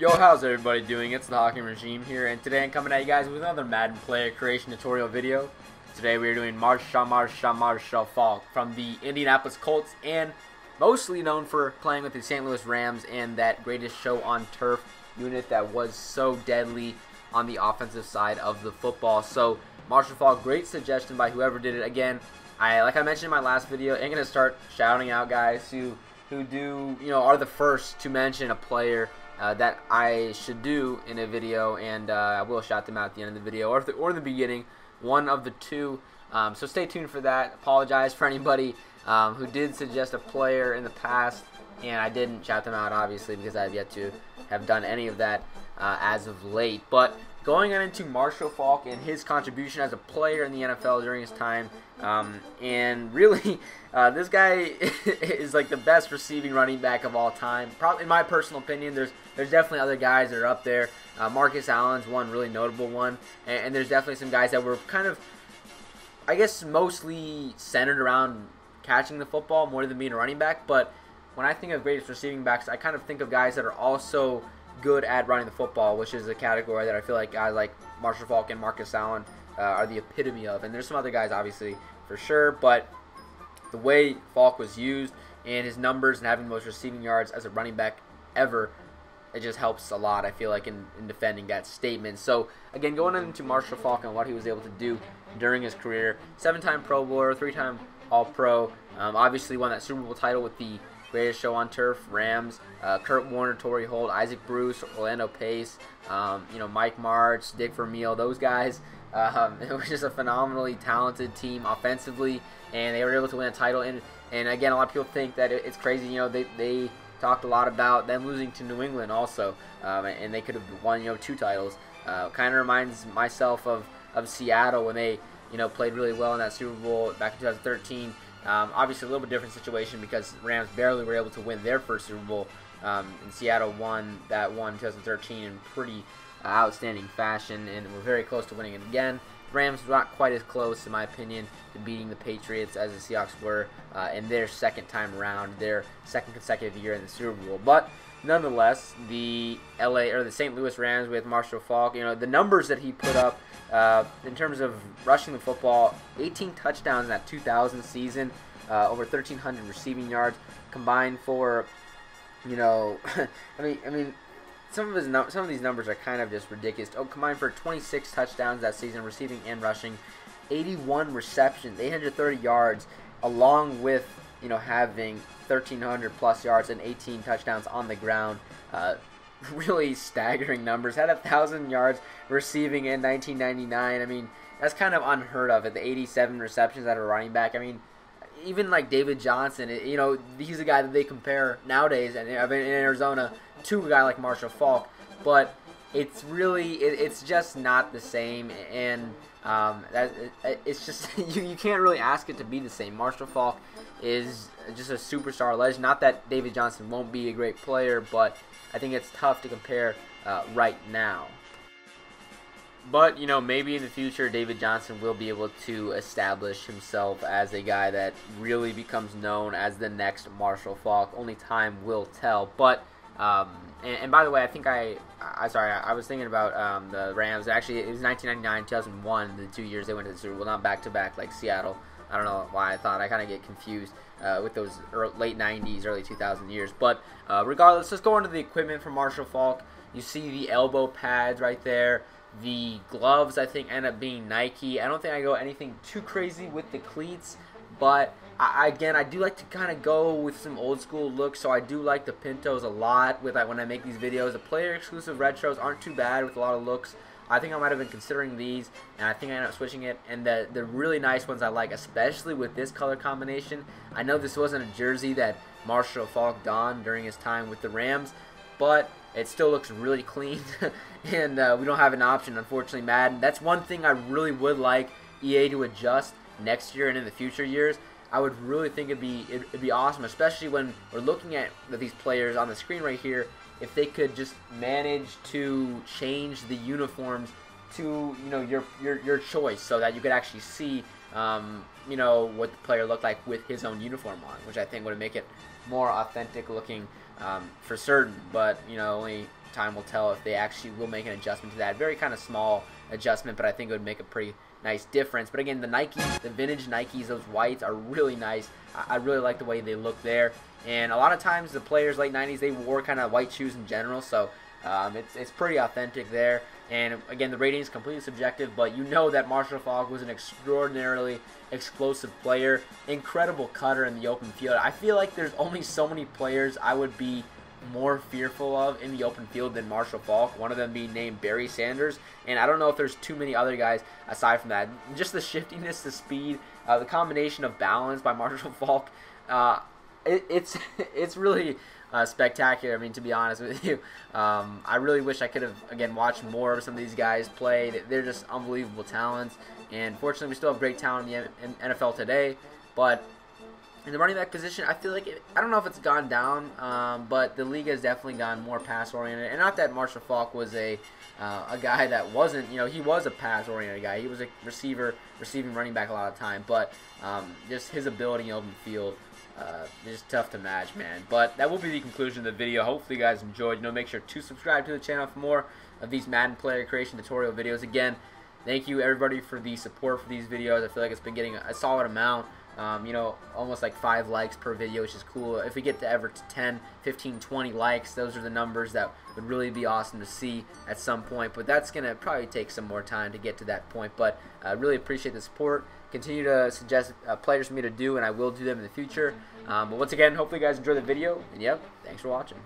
Yo, how's everybody doing? It's the Hawking Regime here, and today I'm coming at you guys with another Madden player creation tutorial video. Today we are doing Marshall Marshall Marshall Faulk from the Indianapolis Colts, and mostly known for playing with the St. Louis Rams and that greatest show on turf unit that was so deadly on the offensive side of the football. So Marshall Faulk, great suggestion by whoever did it. Again, I like I mentioned in my last video, I'm gonna start shouting out guys who who do you know are the first to mention a player uh, that I should do in a video, and uh, I will shout them out at the end of the video or, the, or the beginning, one of the two. Um, so stay tuned for that. Apologize for anybody um, who did suggest a player in the past, and I didn't shout them out, obviously, because I have yet to have done any of that uh, as of late. But going on into Marshall Faulk and his contribution as a player in the NFL during his time, um, and really, uh, this guy is like the best receiving running back of all time. Probably, in my personal opinion, there's there's definitely other guys that are up there. Uh, Marcus Allen's one really notable one, and, and there's definitely some guys that were kind of, I guess, mostly centered around catching the football more than being a running back. But when I think of greatest receiving backs, I kind of think of guys that are also good at running the football, which is a category that I feel like guys like Marshall Faulk and Marcus Allen uh, are the epitome of. And there's some other guys, obviously, for sure, but the way Faulk was used and his numbers and having the most receiving yards as a running back ever, it just helps a lot, I feel like, in, in defending that statement. So, again, going into Marshall Faulk and what he was able to do during his career, seven time Pro Bowler, three time All Pro, um, obviously won that Super Bowl title with the greatest show on turf, Rams, uh, Kurt Warner, Torry Holt, Isaac Bruce, Orlando Pace, um, you know, Mike Martz, Dick Vermeil, those guys. Um, it was just a phenomenally talented team offensively, and they were able to win a title. And, and again, a lot of people think that it's crazy. You know, they, they talked a lot about them losing to New England also, um, and they could have won, you know, two titles. Uh, kind of reminds myself of, of Seattle when they, you know, played really well in that Super Bowl back in 2013. Um, obviously, a little bit different situation because Rams barely were able to win their first Super Bowl. Um, and Seattle won that one 2013 in pretty uh, outstanding fashion, and were very close to winning it again. Rams were not quite as close, in my opinion, to beating the Patriots as the Seahawks were uh, in their second time around, their second consecutive year in the Super Bowl. But nonetheless, the LA or the St. Louis Rams with Marshall Faulk, you know, the numbers that he put up uh, in terms of rushing the football, 18 touchdowns in that 2000 season, uh, over 1,300 receiving yards combined for, you know, I mean, I mean, some of his some of these numbers are kind of just ridiculous. Oh, combined for 26 touchdowns that season, receiving and rushing, 81 receptions, 830 yards, along with you know having 1,300 plus yards and 18 touchdowns on the ground. Uh, really staggering numbers. Had a thousand yards receiving in 1999. I mean, that's kind of unheard of at the 87 receptions at a running back. I mean, even like David Johnson, you know, he's a guy that they compare nowadays in, in Arizona to a guy like Marshall Faulk, but it's really it, it's just not the same, and um, that it, it's just you, you can't really ask it to be the same. Marshall Faulk is just a superstar legend. Not that David Johnson won't be a great player, but I think it's tough to compare uh, right now. But, you know, maybe in the future, David Johnson will be able to establish himself as a guy that really becomes known as the next Marshall Faulk. Only time will tell. But, um, and, and, by the way, I think I, I sorry, I, I was thinking about um, the Rams. Actually, it was 1999, 2001, the two years they went to the Super Bowl, not back to back like Seattle. I don't know why I thought I kind of get confused uh, with those early, late 90s, early 2000 years. But uh, regardless, let's go into the equipment for Marshall Faulk. You see the elbow pads right there. The gloves, I think, end up being Nike. I don't think I go anything too crazy with the cleats, but I, again, I do like to kind of go with some old school looks, so I do like the Pintos a lot with like, when I make these videos. The player exclusive retros aren't too bad with a lot of looks. I think I might have been considering these, and I think I ended up switching it. And the the really nice ones I like, especially with this color combination. I know this wasn't a jersey that Marshall Faulk donned during his time with the Rams, but it still looks really clean, and uh, we don't have an option, unfortunately, Madden. That's one thing I really would like EA to adjust next year and in the future years. I would really think it'd be it'd be awesome, especially when we're looking at these players on the screen right here if they could just manage to change the uniforms to you know your your, your choice so that you could actually see um, you know what the player looked like with his own uniform on which I think would make it more authentic looking um, for certain. But you know only time will tell if they actually will make an adjustment to that. Very kind of small adjustment, but I think it would make a pretty nice difference. But again, the Nike, the vintage Nikes, those whites are really nice. I, really like the way they look there. And a lot of times the players late 90s, they wore kind of white shoes in general, so um, it's, it's pretty authentic there. And again, the rating is completely subjective, but you know that Marshall Faulk was an extraordinarily explosive player, incredible cutter in the open field. I feel like there's only so many players I would be more fearful of in the open field than Marshall Faulk, one of them being named Barry Sanders. And I don't know if there's too many other guys aside from that. Just the shiftiness, the speed, uh, the combination of balance by Marshall Faulk, uh, it, it's it's really uh, spectacular. I mean, to be honest with you, um, I really wish I could have again watched more of some of these guys play. They're just unbelievable talents, and fortunately, we still have great talent in the NFL today. But in the running back position, I feel like it, I don't know if it's gone down, um, but the league has definitely gone more pass oriented. And not that Marshall Faulk was a uh, a guy that wasn't, you know, he was a pass oriented guy. He was a receiver, receiving running back a lot of time, but um, just his ability in open field. Uh, just tough to match, man. But that will be the conclusion of the video. Hopefully, you guys enjoyed. You know, make sure to subscribe to the channel for more of these Madden player creation tutorial videos. Again, thank you everybody for the support for these videos. I feel like it's been getting a solid amount. Um, you know, almost like 5 likes per video, which is cool. If we get to ever to 10, 15, 20 likes, those are the numbers that would really be awesome to see at some point. But that's going to probably take some more time to get to that point. But I uh, really appreciate the support. Continue to suggest uh, players for me to do, and I will do them in the future. Um, but once again, hopefully you guys enjoy the video. And yep, thanks for watching.